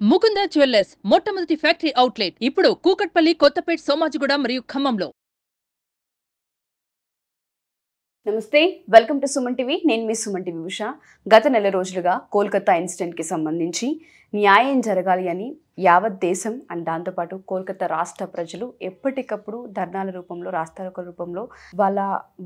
Mukunda jewellers మొట్టమొదటి factory outlet ఇప్పుడు కూకట్పల్లి కొత్తపేట్ సోమాజిగూడ మరియు ఖమ్మంలో. నమస్తే వెల్కమ్ టు సుమన్ టీవీ. నేను మీ సుమన్ టీవీ ఉష. గత నెల రోజులుగా కోల్కతా ఇన్సిడెంట్కి సంబంధించి న్యాయం జరగాలి అని యావత్ దేశం అండ్ దాంతోపాటు కోల్కతా రాష్ట్ర ప్రజలు ఎప్పటికప్పుడు ధర్నాల రూపంలో రాస్తారోకల రూపంలో వాళ్ళ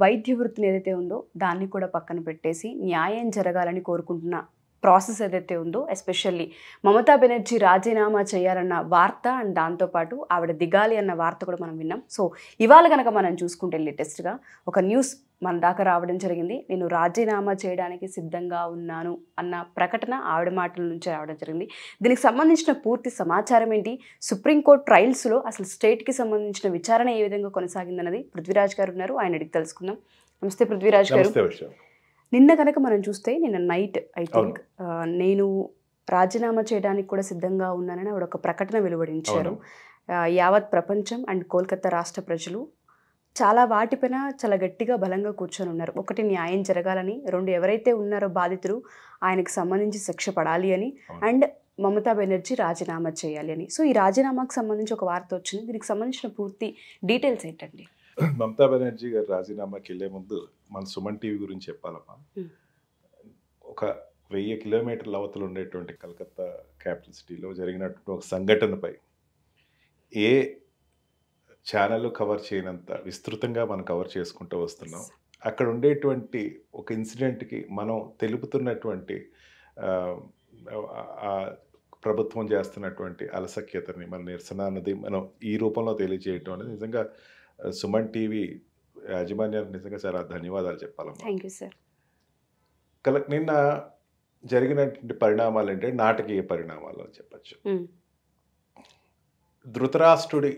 వైద్య వృత్తిని ఏదైతే ఉందో దాన్ని కూడా పక్కన పెట్టేసి న్యాయం జరగాలని కోరుకుంటున్న ప్రాసెస్ ఏదైతే ఉందో ఎస్పెషల్లీ మమతా బెనర్జీ రాజీనామా చేయాలన్న వార్త అండ్ దాంతోపాటు ఆవిడ దిగాలి అన్న వార్త కూడా మనం విన్నాం. సో ఇవాళ కనుక మనం చూసుకుంటే లేటెస్ట్గా ఒక న్యూస్ మన దాకా రావడం జరిగింది. నేను రాజీనామా చేయడానికి సిద్ధంగా ఉన్నాను అన్న ప్రకటన ఆవిడ మాటల నుంచి రావడం జరిగింది. దీనికి సంబంధించిన పూర్తి సమాచారం ఏంటి? సుప్రీంకోర్టు ట్రయల్స్లో అసలు స్టేట్కి సంబంధించిన విచారణ ఏ విధంగా కొనసాగిందన్నది పృథ్వీరాజ్ గారు ఉన్నారు. ఆయన అడిగి తెలుసుకుందాం. నమస్తే పృథ్వీరాజ్ గారు. నిన్న కనుక మనం చూస్తే నిన్న నైట్ ఐ థింక్ నేను రాజీనామా చేయడానికి కూడా సిద్ధంగా ఉన్నానని ఆవిడ ఒక ప్రకటన వెలువడించారు. యావత్ ప్రపంచం అండ్ కోల్కతా రాష్ట్ర ప్రజలు చాలా వాటిపైన చాలా గట్టిగా బలంగా కూర్చొని ఉన్నారు. ఒకటి న్యాయం జరగాలని రెండు ఎవరైతే ఉన్నారో బాధితులు ఆయనకు సంబంధించి శిక్ష పడాలి అని. అండ్ మమతా బెనర్జీ రాజీనామా చేయాలి అని. సో ఈ రాజీనామాకు సంబంధించి ఒక వార్త వచ్చింది. దీనికి సంబంధించిన పూర్తి డీటెయిల్స్ ఏంటండి? మమతా బెనర్జీ గారు రాజీనామాకి వెళ్ళే ముందు మన సుమన్ టీవీ గురించి చెప్పాలమ్మా. ఒక వెయ్యి కిలోమీటర్ల అవతల ఉండేటువంటి కలకత్తా క్యాపిటల్ సిటీలో జరిగినటువంటి ఒక సంఘటనపై ఏ ఛానల్ కవర్ చేయనంత విస్తృతంగా మనం కవర్ చేసుకుంటూ వస్తున్నాం అక్కడ ఉండేటువంటి ఒక ఇన్సిడెంట్కి మనం తెలుపుతున్నటువంటి ప్రభుత్వం చేస్తున్నటువంటి అలసక్యతని మన నిరసన అన్నది మనం ఈ రూపంలో తెలియజేయటం అనేది నిజంగా సుమన్ టీవీ యాజమాన్యానికి నిజంగా చాలా ధన్యవాదాలు చెప్పాలమ్మా. థ్యాంక్ యూ సార్ కల నిన్న జరిగినటువంటి పరిణామాలు అంటే నాటకీయ పరిణామాలు అని చెప్పచ్చు. ధృతరాష్ట్రుడి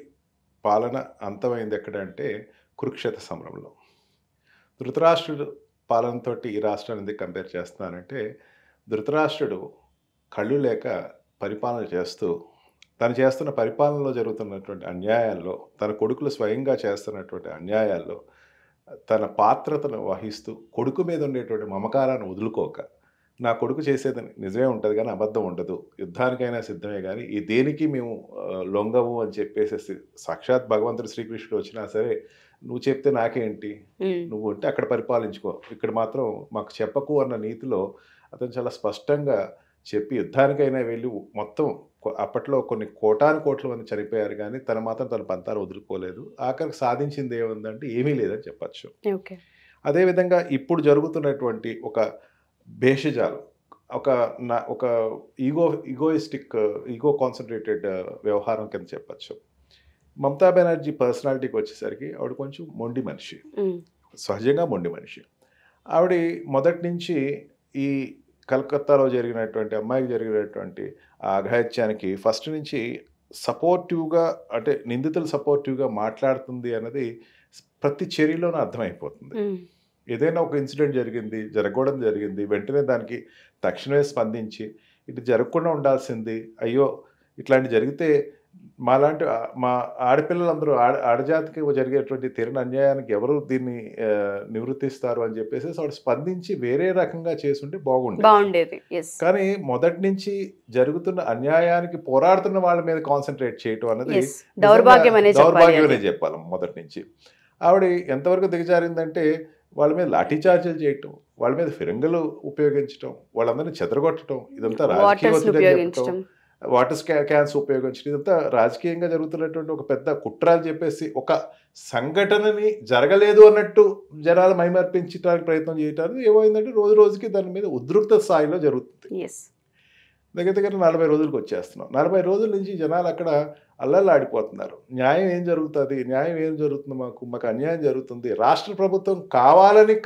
పాలన అంతమైంది ఎక్కడంటే కురుక్షేత్ర సమరంలో. ధృతరాష్ట్రుడు పాలనతో ఈ రాష్ట్రాన్ని ఎందుకు కంపేర్ చేస్తున్నానంటే ధృతరాష్ట్రుడు కళ్ళు లేక పరిపాలన చేస్తూ తను చేస్తున్న పరిపాలనలో జరుగుతున్నటువంటి అన్యాయాల్లో తన కొడుకులు స్వయంగా చేస్తున్నటువంటి అన్యాయాల్లో తన పాత్రతను వహిస్తూ కొడుకు మీద ఉండేటువంటి మమకారాన్ని వదులుకోక నా కొడుకు చేసేది నిజమే ఉంటుంది కానీ అబద్ధం ఉండదు యుద్ధానికైనా సిద్ధమే కానీ ఈ దేనికి మేము లొంగము అని చెప్పేసి సాక్షాత్ భగవంతుడు శ్రీకృష్ణుడు వచ్చినా సరే నువ్వు చెప్తే నాకేంటి? నువ్వు ఉంటే అక్కడ పరిపాలించుకో ఇక్కడ మాత్రం మాకు చెప్పకు అన్న నీతిలో అతను చాలా స్పష్టంగా చెప్పి యుద్ధానికైనా వెళ్ళి మొత్తం అప్పట్లో కొన్ని కోటాను కోట్ల మంది చనిపోయారు కానీ తన మాత్రం తన పంతాలు వదులుకోలేదు. ఆఖరికి సాధించింది ఏముందంటే ఏమీ లేదని చెప్పచ్చు. ఓకే. అదేవిధంగా ఇప్పుడు జరుగుతున్నటువంటి ఒక భేషజాలు ఒక నా ఒక ఈగో ఈగోయిస్టిక్ ఈగో కాన్సన్ట్రేటెడ్ వ్యవహారం కింద చెప్పచ్చు. మమతా బెనర్జీ పర్సనాలిటీకి వచ్చేసరికి ఆవిడ కొంచెం మొండి మనిషి. సహజంగా మొండి మనిషి. ఆవిడ మొదటి నుంచి ఈ కలకత్తాలో జరిగినటువంటి అమ్మాయికి జరిగినటువంటి ఆ అఘాయిత్యానికి ఫస్ట్ నుంచి సపోర్టివ్గా అంటే నిందితులు సపోర్టివ్గా మాట్లాడుతుంది అన్నది ప్రతి చర్యలోనూ అర్థమైపోతుంది. ఏదైనా ఒక ఇన్సిడెంట్ జరిగింది జరగకూడదు జరిగింది వెంటనే దానికి తక్షణమే స్పందించి ఇది జరగకుండా ఉండాల్సింది అయ్యో ఇట్లాంటి జరిగితే మాలాంటి మా ఆడపిల్లలందరూ ఆడ ఆడజాతికి జరిగేటువంటి తీరని అన్యాయానికి ఎవరు దీన్ని నివృత్తిస్తారు అని చెప్పేసి ఆవిడ స్పందించి వేరే రకంగా చేసుంటే బాగుండేది. బాగుండేది. కానీ మొదటి నుంచి జరుగుతున్న అన్యాయానికి పోరాడుతున్న వాళ్ళ మీద కాన్సన్ట్రేట్ చేయటం అన్నది ఎస్ దౌర్భాగ్యం అనే చెప్పాలి దౌర్భాగ్యమనే అది. చెప్పాలి మొదటి నుంచి. ఆవిడ ఎంతవరకు దిగజారిందంటే వాళ్ళ మీద లాఠీ చార్జీలు చేయటం వాళ్ళ మీద ఫిరంగులు ఉపయోగించటం వాళ్ళందరినీ చెదరగొట్టడం ఇదంతా రాజకీయ వాటర్ స్కా- క్యాన్స్ ఉపయోగించడం. ఇదంతా రాజకీయంగా జరుగుతున్నటువంటి ఒక పెద్ద కుట్ర అని చెప్పేసి ఒక సంఘటనని జరగలేదు అన్నట్టు జనాలు మైమర్పించడానికి ప్రయత్నం చేయటానికి ఏమైందంటే రోజు రోజుకి దాని మీద ఉద్రిక్త స్థాయిలో జరుగుతుంది. దగ్గర దగ్గర నలభై రోజులకు వచ్చేస్తున్నాం. నలభై రోజుల నుంచి జనాలు అక్కడ అల్లల్లాడిపోతున్నారు. న్యాయం ఏం జరుగుతుంది? న్యాయం ఏం జరుగుతుంది మాకు? మాకు అన్యాయం జరుగుతుంది. రాష్ట్ర ప్రభుత్వం కావాలని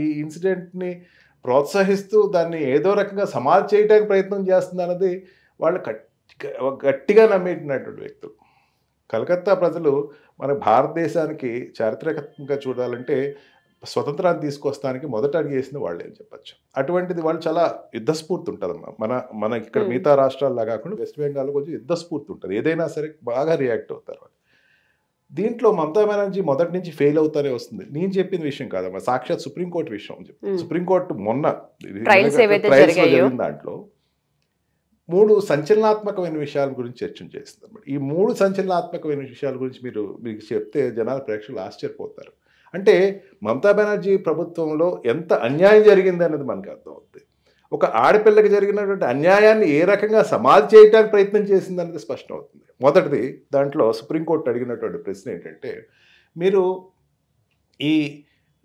ఈ ఇన్సిడెంట్ని ప్రోత్సహిస్తూ దాన్ని ఏదో రకంగా సమాధి చేయడానికి ప్రయత్నం చేస్తుంది అన్నది వాళ్ళు గట్టి- గట్టిగా నమ్మేటినటువంటి వ్యక్తులు. కలకత్తా ప్రజలు మన భారతదేశానికి చారిత్రకంగా చూడాలంటే స్వతంత్రాన్ని తీసుకొస్తానికి మొదట అడిగి వేసింది వాళ్ళే అని చెప్పచ్చు. అటువంటిది వాళ్ళు చాలా యుద్ధస్ఫూర్తి ఉంటుందమ్మా మన మన ఇక్కడ. మిగతా రాష్ట్రాల్లో కాకుండా వెస్ట్ బెంగాల్ కొంచెం యుద్ధస్ఫూర్తి ఉంటుంది. ఏదైనా సరే బాగా రియాక్ట్ అవుతారు వాళ్ళు. దీంట్లో మమతా బెనర్జీ మొదటి నుంచి ఫెయిల్ అవుతానే వస్తుంది. నేను చెప్పిన విషయం కాదమ్మా సాక్షాత్ సుప్రీంకోర్టు విషయం. సుప్రీంకోర్టు మొన్న. జరిగిన దాంట్లో మూడు సంచలనాత్మకమైన విషయాల గురించి చర్చ చేస్తుంది అన్నమాట ఈ మూడు సంచలనాత్మకమైన విషయాల గురించి మీరు మీకు చెప్తే జనాల ప్రేక్షకులు ఆశ్చర్యపోతారు. అంటే మమతా బెనర్జీ ప్రభుత్వంలో ఎంత అన్యాయం జరిగింది అనేది మనకు అర్థమవుతుంది ఒక ఆడపిల్లకి జరిగినటువంటి అన్యాయాన్ని ఏ రకంగా సమాధి చేయడానికి ప్రయత్నం చేసింది అనేది స్పష్టం అవుతుంది. మొదటిది దాంట్లో సుప్రీంకోర్టు అడిగినటువంటి ప్రశ్న ఏంటంటే మీరు ఈ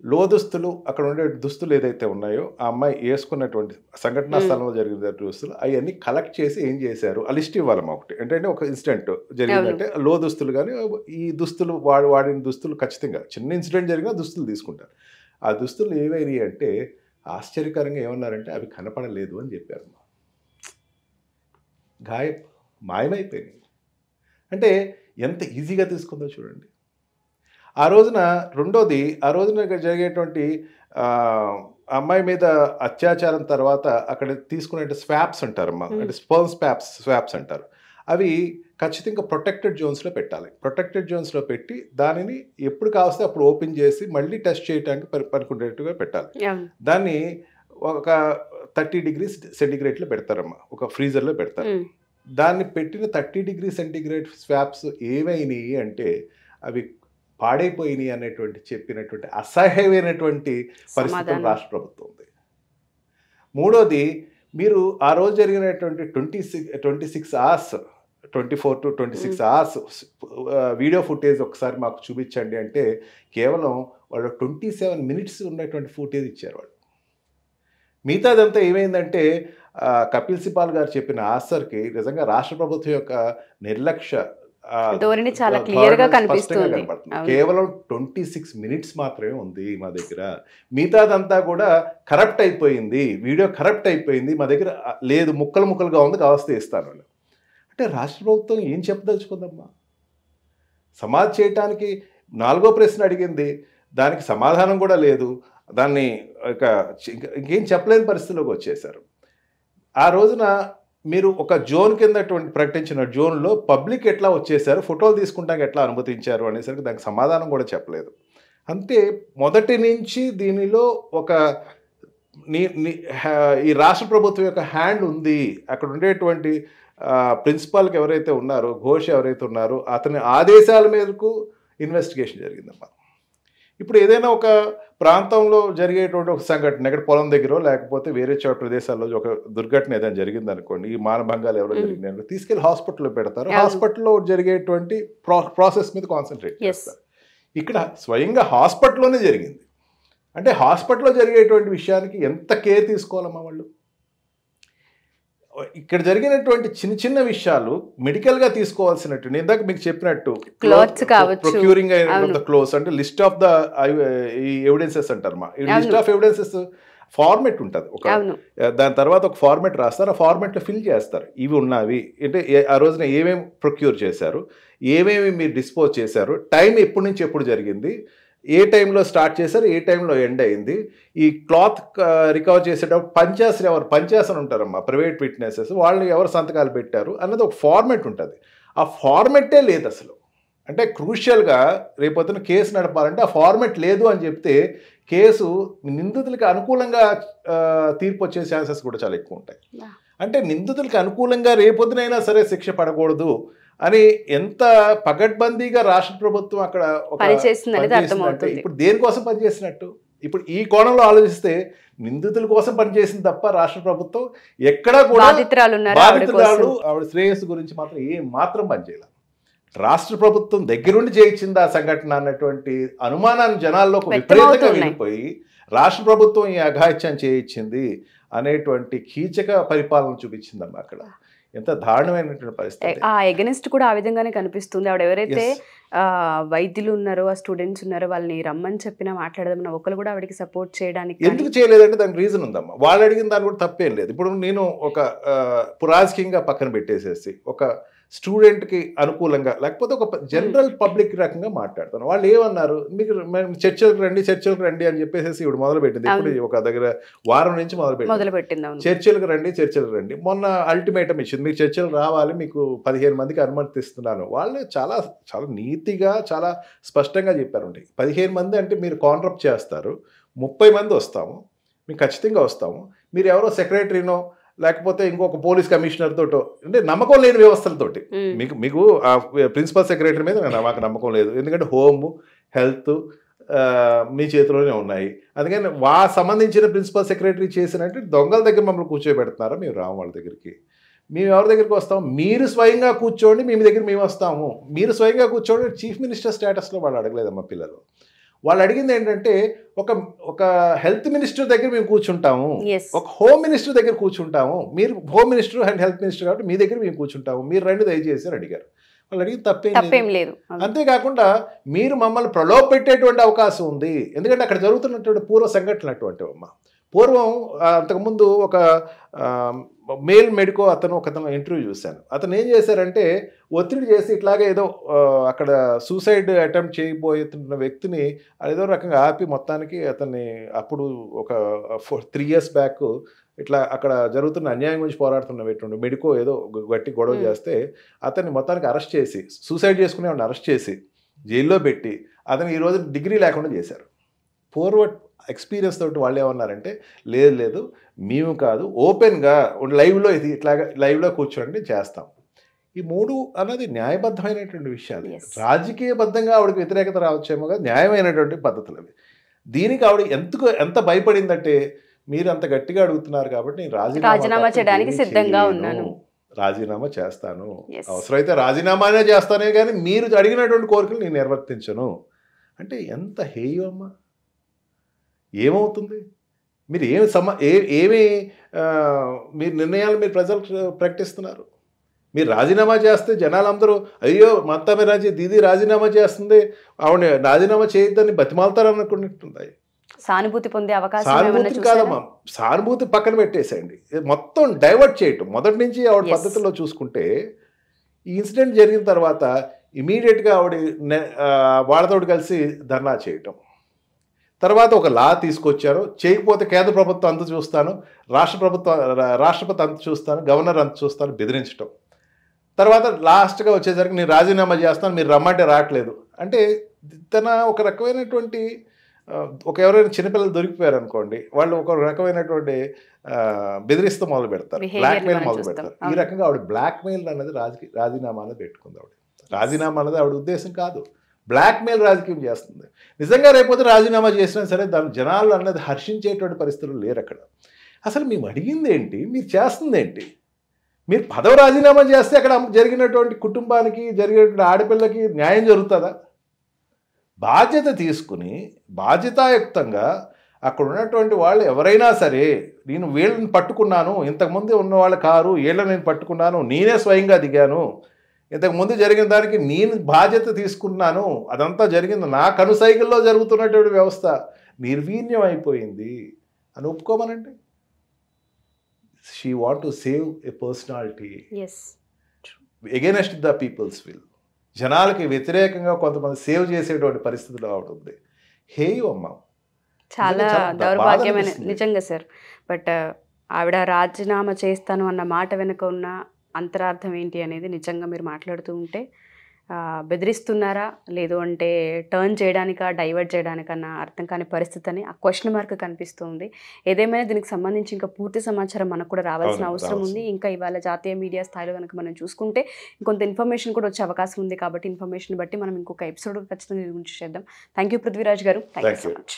లో దుస్తులు అక్కడ ఉండే దుస్తులు ఏదైతే ఉన్నాయో ఆ అమ్మాయి వేసుకున్నటువంటి సంఘటనా. స్థలంలో జరిగిన దుస్తులు అవన్నీ కలెక్ట్ చేసి ఏం చేశారు? ఆ లిస్ట్ ఇవ్వాలమ్మా ఒకటి. ఏంటంటే ఒక ఇన్సిడెంట్ జరిగిందంటే లో దుస్తులు కానీ ఈ దుస్తులు వాడి వాడిన దుస్తులు ఖచ్చితంగా చిన్న ఇన్సిడెంట్ జరిగినా దుస్తులు తీసుకుంటారు. ఆ దుస్తులు ఏవైనాయి అంటే ఆశ్చర్యకరంగా ఏమన్నారంటే అవి కనపడలేదు అని చెప్పారు గాయ మాయమైపోయినాయి అంటే ఎంత ఈజీగా తీసుకుందో చూడండి. ఆ రోజున రెండోది ఆ రోజున జరిగేటువంటి అమ్మాయి మీద అత్యాచారం తర్వాత అక్కడ తీసుకునే స్వాప్స్ అంటారమ్మా. అంటే స్పర్మ్ స్వాప్స్ స్వాప్స్ అంటారు. అవి ఖచ్చితంగా ప్రొటెక్టెడ్ జోన్స్లో పెట్టాలి. ప్రొటెక్టెడ్ జోన్స్లో పెట్టి దానిని ఎప్పుడు కావస్తే అప్పుడు ఓపెన్ చేసి మళ్ళీ టెస్ట్ చేయడానికి పని పనికొండేట్టుగా పెట్టాలి. దాన్ని ఒక థర్టీ డిగ్రీస్ సెంటిగ్రేడ్లో పెడతారమ్మా. ఒక ఫ్రీజర్లో పెడతారు. దాన్ని పెట్టిన థర్టీ డిగ్రీ సెంటిగ్రేడ్ స్వాప్స్ ఏమైనాయి అంటే అవి పాడైపోయినాయి అనేటువంటి చెప్పినటువంటి అసహ్యమైనటువంటి పరిస్థితులు రాష్ట్ర ప్రభుత్వం ఉంది. మూడోది మీరు ఆ రోజు జరిగినటువంటి twenty six twenty six hours twenty four to twenty six hours. Video footage ఒకసారి మాకు చూపించండి అంటే కేవలం వాళ్ళు ట్వంటీ సెవెన్ మినిట్స్ ఉన్నటువంటి ఫుటేజ్ ఇచ్చారు వాళ్ళు. మిగతాదంతా ఏమైందంటే కపిల్ సిబాల్ గారు చెప్పిన ఆన్సర్కి నిజంగా రాష్ట్ర ప్రభుత్వం యొక్క నిర్లక్ష్య ధోరణి చాలా ధోరణి clear గా స్పష్టంగా కనిపిస్తుంది. కేవలం ట్వంటీ సిక్స్ మినిట్స్ మాత్రమే ఉంది మా దగ్గర. మిగతాదంతా కూడా కరప్ట్ అయిపోయింది. వీడియో కరప్ట్ అయిపోయింది. మా దగ్గర లేదు ముక్కలు ముక్కలుగా ఉంది కావస్తే ఇస్తాను. అంటే రాష్ట్ర ప్రభుత్వం ఏం చెప్పదలుచుకుందమ్మా? సమాధి చేయటానికి నాలుగో ప్రశ్న అడిగింది. దానికి సమాధానం కూడా లేదు. దాన్ని ఇక ఇంకేం చెప్పలేని పరిస్థితిలోకి వచ్చేసారు ఆ రోజున మీరు ఒక జోన్ కింద ప్రకటించిన జోన్లో పబ్లిక్ ఎట్లా వచ్చేసారు ఫోటోలు తీసుకుంటానికి ఎట్లా అనుమతించారు? అనేసరికి దానికి సమాధానం కూడా చెప్పలేదు. అంతే మొదటి నుంచి దీనిలో ఒక నీ నీ- ఈ రాష్ట్ర ప్రభుత్వం యొక్క హ్యాండ్ ఉంది. అక్కడ ఉండేటువంటి ప్రిన్సిపాల్కి ఎవరైతే ఉన్నారో ఘోష్ ఎవరైతే ఉన్నారో అతని ఆదేశాల మేరకు ఇన్వెస్టిగేషన్ జరిగిందమ్మా ఇప్పుడు ఏదైనా ఒక ప్రాంతంలో జరిగేటువంటి ఒక సంఘటన ఎక్కడ పొలం దగ్గర లేకపోతే వేరే చోట ప్రదేశాల్లో ఒక దుర్ఘటన ఏదైనా జరిగింది అనుకోండి ఈ మానభంగాలు ఎవరో. జరిగినాయి తీసుకెళ్ళి హాస్పిటల్లో పెడతారు. హాస్పిటల్లో జరిగేటువంటి ప్రా ప్రాసెస్ మీద కాన్సన్ట్రేట్. చేస్తారు ఇక్కడ స్వయంగా హాస్పిటల్లోనే జరిగింది అంటే హాస్పిటల్లో జరిగేటువంటి విషయానికి ఎంత కేర్ తీసుకోవాలమ్మా వాళ్ళు ఇక్కడ జరిగినటువంటి చిన్న చిన్న విషయాలు మెడికల్గా తీసుకోవాల్సినట్టు ఇందాక మీకు చెప్పినట్టు కావచ్చు. ప్రొక్యూరింగ్. ద క్లోజ్ అంటే లిస్ట్ ఆఫ్ ద ఎవిడెన్సెస్ అంటారు ఈ లిస్ట్. ఆఫ్ ఎవిడెన్సెస్ ఫార్మెట్ ఉంటుంది ఒక దాని తర్వాత ఒక ఫార్మెట్ రాస్తారు ఆ ఫార్మెట్లో ఫిల్ చేస్తారు ఇవి ఉన్నవి అంటే ఆ రోజున ఏమేమి ప్రొక్యూర్ చేశారు ఏమేమి మీరు డిస్పోజ్ చేశారు టైం ఎప్పటి నుంచి ఎప్పుడు జరిగింది ఏ టైంలో స్టార్ట్ చేశారు ఏ టైంలో ఎండ్ అయింది? ఈ క్లాత్ రికవర్ చేసేటప్పుడు పంచాసన్ ఎవరు పంచాసన్ ఉంటారమ్మా ప్రైవేట్ విట్నెసెస్ వాళ్ళు ఎవరు సంతకాలు పెట్టారు అన్నది ఒక ఫార్మెట్ ఉంటుంది. ఆ ఫార్మెట్టే లేదు అసలు. అంటే క్రూషియల్గా రేపొద్దున కేసు నడపాలంటే ఆ ఫార్మెట్ లేదు అని చెప్తే కేసు నిందితులకి అనుకూలంగా తీర్పు వచ్చే ఛాన్సెస్ కూడా చాలా ఎక్కువ ఉంటాయి. అంటే నిందితులకి అనుకూలంగా రేపొద్దునైనా సరే శిక్ష పడకూడదు. అని ఎంత పకడ్బందీగా రాష్ట్ర ప్రభుత్వం అక్కడ. ఇప్పుడు దేనికోసం పనిచేసినట్టు ఇప్పుడు ఈ కోణంలో ఆలోచిస్తే నిందితుల కోసం పనిచేసింది తప్ప రాష్ట్ర ప్రభుత్వం ఎక్కడా కూడా బాధితురాలు ఆవిడ శ్రేయస్సు గురించి మాత్రం ఏం మాత్రం పనిచేయాలి రాష్ట్ర ప్రభుత్వం దగ్గరుండి చేయించింది ఆ సంఘటన అన్నటువంటి అనుమానాన్ని జనాల్లోకి విపరీతంగా. వెళ్ళిపోయి రాష్ట్ర ప్రభుత్వం ఈ అఘాయిత్యం చేయించింది అనేటువంటి కీచక పరిపాలన చూపించిందమ్మా అక్కడ ఎంత దారుణమైనటువంటి పరిస్థితి. ఆ ఎగనిస్ట్ కూడా ఆ విధంగానే కనిపిస్తుంది. ఆవిడ ఎవరైతే వైద్యులు ఉన్నారో ఆ స్టూడెంట్స్ ఉన్నారో వాళ్ళని రమ్మని చెప్పినా మాట్లాడదామన్న ఒకరు కూడా ఆవిడకి సపోర్ట్ చేయడానికి ఎందుకు చేయలేదంటే దానికి రీజన్ ఉందమ్మా. వాళ్ళు అడిగిన దాని కూడా తప్పేం లేదు. ఇప్పుడు నేను ఒక పురాజకీయంగా పక్కన పెట్టేసేసి ఒక స్టూడెంట్కి అనుకూలంగా లేకపోతే ఒక జనరల్ పబ్లిక్ రకంగా మాట్లాడతాను. వాళ్ళు ఏమన్నారు? మీకు మేము చర్చలకు రండి చర్చలకు రండి అని చెప్పేసి ఇప్పుడు మొదలు పెట్టింది. ఇప్పుడు ఒక దగ్గర వారం నుంచి మొదలు పెట్టింది. మొదలు పెట్టింది అవును. చర్చలకు రండి చర్చలకు రండి. మొన్న అల్టిమేటం ఇచ్చింది మీకు చర్చలు రావాలి మీకు పదిహేను మందికి అనుమతిస్తున్నాను. వాళ్ళు చాలా చాలా నీతిగా చాలా స్పష్టంగా చెప్పారండి. పదిహేను మంది అంటే మీరు కాంట్రాక్ట్ చేస్తారు. ముప్పై మంది వస్తాము. మేము ఖచ్చితంగా వస్తాము. మీరు ఎవరో సెక్రటరీనో లేకపోతే ఇంకొక పోలీస్ కమిషనర్ తోటో అంటే నమ్మకం లేని వ్యవస్థలతోటి. మీకు మీకు ఆ ప్రిన్సిపల్ సెక్రటరీ మీద మాకు నమ్మకం లేదు. ఎందుకంటే హోమ్ హెల్త్ మీ చేతిలోనే ఉన్నాయి. అందుకని వా సంబంధించిన ప్రిన్సిపల్ సెక్రటరీ చేసినట్టు దొంగల దగ్గర మమ్మల్ని కూర్చోబెడుతున్నారా? మేము రాము వాళ్ళ దగ్గరికి. మేము ఎవరి దగ్గరికి వస్తాం? మీరు స్వయంగా కూర్చోండి మేము దగ్గర మేము వస్తాము. మీరు స్వయంగా కూర్చోండి చీఫ్ మినిస్టర్ స్టేటస్లో వాళ్ళు అడగలేదమ్మా పిల్లలు. వాళ్ళు అడిగింది ఏంటంటే ఒక ఒక హెల్త్ మినిస్టర్ దగ్గర మేము కూర్చుంటాము. ఒక హోమ్ మినిస్టర్ దగ్గర కూర్చుంటాము. మీరు home minister and health minister కాబట్టి మీ దగ్గర మేము కూర్చుంటాము. మీరు రండి దయచేసి అని అడిగారు. వాళ్ళు అడిగి తప్పేం లేదు. అంతేకాకుండా మీరు మమ్మల్ని ప్రలోభ పెట్టేటువంటి అవకాశం ఉంది. ఎందుకంటే అక్కడ జరుగుతున్నటువంటి పూర్వ సంఘటనలు అటువంటివి అమ్మ పూర్వం అంతకుముందు ఒక మేల్ మెడికో అతను ఒక అతను ఇంటర్వ్యూ చూశాను అతను ఏం చేశారంటే ఒత్తిడి చేసి ఇట్లాగే ఏదో అక్కడ సూసైడ్ అటెంప్ట్ చేయబోతున్న వ్యక్తిని ఏదో రకంగా ఆపి మొత్తానికి అతన్ని అప్పుడు ఒక ఫోర్ త్రీ ఇయర్స్ బ్యాక్ ఇట్లా అక్కడ జరుగుతున్న అన్యాయం గురించి పోరాడుతున్నటువంటి మెడికో ఏదో గట్టి గొడవ. చేస్తే అతన్ని మొత్తానికి అరెస్ట్ చేసి సూసైడ్ చేసుకునే వాడిని అరెస్ట్ చేసి జైల్లో పెట్టి అతను ఈ రోజు డిగ్రీ లేకుండా చేశారు పూర్వ ఎక్స్పీరియన్స్ తోటి వాళ్ళు ఏమన్నారంటే లేదు లేదు మేము కాదు ఓపెన్గా లైవ్లో ఇది ఇట్లాగా లైవ్లో కూర్చోండి చేస్తాం ఈ మూడు అన్నది న్యాయబద్ధమైనటువంటి విషయాలు. రాజకీయబద్ధంగా ఆవిడకి వ్యతిరేకత రావచ్చేమో కదా న్యాయమైనటువంటి పద్ధతులు అవి దీనికి ఆవిడ ఎంతకు ఎంత భయపడిందంటే మీరు అంత గట్టిగా అడుగుతున్నారు కాబట్టి నేను రాజీనామా చేయడానికి సిద్ధంగా. ఉన్నాను. రాజీనామా చేస్తాను. అవసరమైతే రాజీనామానే చేస్తానే కానీ మీరు అడిగినటువంటి కోరికలు నేను నిర్వర్తించను అంటే ఎంత హేయం అమ్మా ఏమవుతుంది? మీరు ఏమి సమ ఏ ఏమి మీరు నిర్ణయాలు మీరు ప్రజలకు ప్రకటిస్తున్నారు? మీరు రాజీనామా చేస్తే జనాలందరూ అయ్యో మమతా బెనర్జీ దీది రాజీనామా చేస్తుంది ఆవిడ రాజీనామా చేయొద్దని బతిమాలతారు అనుకుంటుంది సానుభూతి పొందే అవకాశం సానుభూతి? కాదమ్మా సానుభూతి పక్కన పెట్టేసేయండి. మొత్తం డైవర్ట్ చేయటం. మొదటి నుంచి ఆవిడ. పద్ధతిలో చూసుకుంటే ఈ ఇన్సిడెంట్ జరిగిన తర్వాత ఇమీడియట్గా ఆవిడ వాళ్ళతోటి కలిసి ధర్నా చేయటం. తర్వాత ఒక లా తీసుకొచ్చారు. చేయకపోతే కేంద్ర ప్రభుత్వం అంత చూస్తాను రాష్ట్ర ప్రభుత్వం రాష్ట్రపతి అంత చూస్తాను గవర్నర్ అంత చూస్తాను బెదిరించడం తర్వాత లాస్ట్గా వచ్చేసరికి నేను రాజీనామా చేస్తాను మీరు రమ్మంటే రావట్లేదు. అంటే తన ఒక రకమైనటువంటి ఒక ఎవరైనా చిన్నపిల్లలు దొరికిపోయారు అనుకోండి వాళ్ళు ఒక రకమైనటువంటి బెదిరిస్తూ మొదలు పెడతారు Behavior బ్లాక్ మెయిల్ మనం మొదలు. పెడతారు. ఈ. రకంగా ఆవిడ బ్లాక్ మెయిల్ అన్నది రాజకీయ రాజీనామా అనేది పెట్టుకుంది ఆవిడ. రాజీనామా అన్నది ఆవిడ ఉద్దేశం కాదు. బ్లాక్మెయిల్ రాజకీయం చేస్తుంది. నిజంగా రేపొద్దు రాజీనామా చేసినా సరే దాని జనాలు అన్నది హర్షించేటువంటి పరిస్థితులు లేరు అక్కడ. అసలు మేము అడిగింది ఏంటి? మీరు చేస్తుంది ఏంటి? మీరు పదవి రాజీనామా చేస్తే అక్కడ జరిగినటువంటి కుటుంబానికి జరిగినటువంటి ఆడపిల్లకి న్యాయం జరుగుతుందా? బాధ్యత తీసుకుని బాధ్యతాయుక్తంగా అక్కడ ఉన్నటువంటి వాళ్ళు ఎవరైనా సరే నేను వీళ్ళని పట్టుకున్నాను ఇంతకుముందు ఉన్న వాళ్ళ కారు వీళ్ళని నేను పట్టుకున్నాను నేనే స్వయంగా దిగాను ఇంతకుముందు జరిగిన దానికి నేను బాధ్యత తీసుకున్నాను. అదంతా జరిగింది. నా కనుసైకిల్లో జరుగుతున్నటువంటి వ్యవస్థ నిర్వీర్యం అయిపోయింది అని ఒప్పుకోమనండి. She want to save a personality against the people's will జనాలకి వ్యతిరేకంగా కొంతమంది సేవ్ చేసేటువంటి పరిస్థితిలో ఆవిడ ఉంది హేయు అమ్మ. చాలా దౌర్భాగ్యమైన. నిజంగా సార్. బట్ ఆవిడ రాజీనామా చేస్తాను అన్న మాట వెనుక ఉన్న అంతరార్థం ఏంటి అనేది నిజంగా మీరు మాట్లాడుతూ ఉంటే బెదిరిస్తున్నారా? లేదు అంటే టర్న్ చేయడానికా డైవర్ట్ చేయడానికన్నా అర్థం కాని పరిస్థితి అని ఆ క్వశ్చన్ మార్క్ కనిపిస్తుంది ఏదేమైనా దీనికి సంబంధించి ఇంకా పూర్తి సమాచారం మనకు కూడా రావాల్సిన అవసరం ఉంది. ఇంకా ఇవాళ జాతీయ మీడియా స్థాయిలో కనుక మనం చూసుకుంటే కొంత ఇన్ఫర్మేషన్ కూడా వచ్చే అవకాశం ఉంది కాబట్టి ఇన్ఫర్మేషన్ బట్టి మనం ఇంకొక ఎపిసోడ్ ఖచ్చితంగా గురించి చేద్దాం. థ్యాంక్ యూ పృథ్వీరాజ్ గారు. Thank you so. మచ్